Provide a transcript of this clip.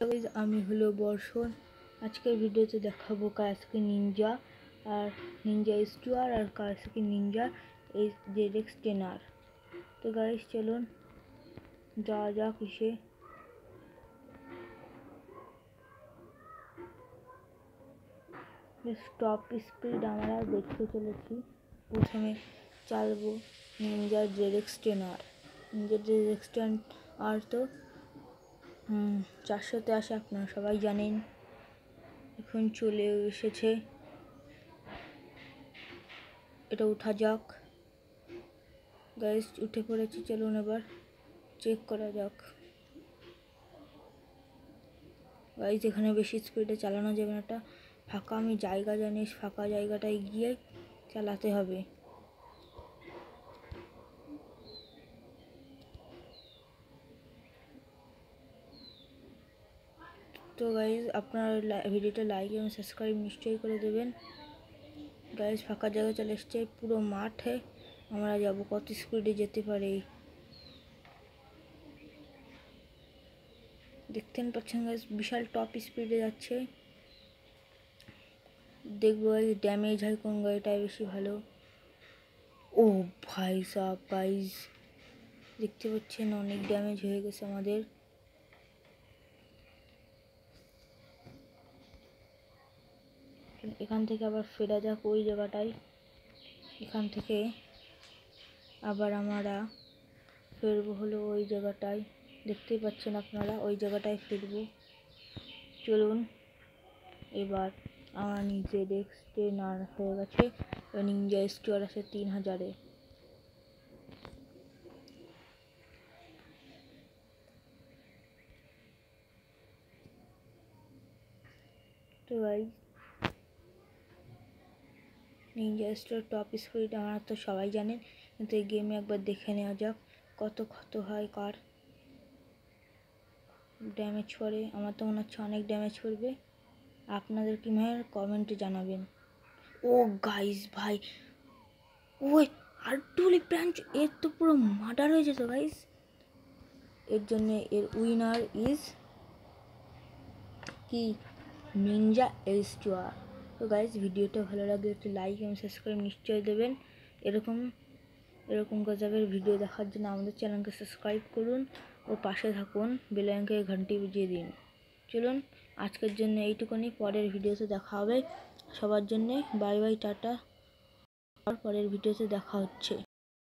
Guys, আমি হলো বর্ষণ। আজকের ভিডিওতে দেখাবো কায়াসাকি নিনজা আর নিনজা স্টুয়ার আর কায়াসাকি নিনজা এই জেডেক্স টেনার তো গাইস চলুন যাওয়া যাক এসে। টপ স্পিড আমরা দেখতে চলেছি। প্রথমে চালবো নিনজা জেডেক্স টেনার নিনজা জেডেক্স টেনার তো চারশোতে আসে আপনারা সবাই জানেন। এখন চলে এসেছে। এটা উঠা যাক। গ্যাস উঠে পড়েছি, চলুন এবার চেক করা যাক। গাইস এখানে বেশি স্পিডে চালানো যাবে না। এটা ফাঁকা, আমি জায়গা জানি, ফাঁকা জায়গাটায় গিয়ে চালাতে হবে। তো গাইজ আপনারা ভিডিওটা লাইক এবং সাবস্ক্রাইব নিশ্চয়ই করে দেবেন। গাইজ ফাঁকা জায়গায় চলে এসছে, পুরো মাঠে। আমরা যাব কত স্পিডে যেতে পারে। দেখতেন পাচ্ছেন গাইজ বিশাল টপ স্পিডে যাচ্ছে। দেখব গাইজ ড্যামেজ হয় কোন গাড়িটাই বেশি ভালো। ও ভাই সাহ গাইজ দেখতে পাচ্ছেন অনেক ড্যামেজ হয়ে গেছে আমাদের। এখান থেকে আবার ফেরা যাক ওই জায়গাটায়। এখান থেকে আবার আমরা ফিরবো হলো ওই জায়গাটায়। দেখতেই পাচ্ছেন আপনারা, ওই জায়গাটায় ফিরব। চলুন, এবার আমার নিজে ডেস্কে না হয়ে গেছে। নিনজা স্টোর আছে তিন হাজারে। তো ভাই নিনজা স্টোর টপ স্পিড আমার তো সবাই জানেন। কিন্তু এই গেমে একবার দেখে নেওয়া যাক কত ক্ষত হয়, কার ড্যামেজ পড়ে আমার তো মনে হচ্ছে অনেক ড্যামেজ পড়বে আপনাদের কি মনে কমেন্টে জানাবেন। ও গাইস ভাই, ওই আর্টুলি ব্রাঞ্চ এর তো পুরো মার্ডার হয়ে যেত গাইস এর জন্য এর উইনার ইজ কি? নিনজা এস টুয়ার তো গাইজ ভিডিওটা ভালো লাগলে একটু লাইক এবং সাবস্ক্রাইব নিশ্চয়ই দেবেন। এরকম এরকম গজাবের ভিডিও দেখার জন্য আমাদের চ্যানেলকে সাবস্ক্রাইব করুন ও পাশে থাকুন বেলাঙ্কে ঘন্টি বুঝিয়ে দিন। চলুন, আজকের জন্য এইটুকুনি। পরের ভিডিওতে দেখা হবে। সবার জন্যে বাই বাই টাটা। পরের ভিডিওতে দেখা হচ্ছে।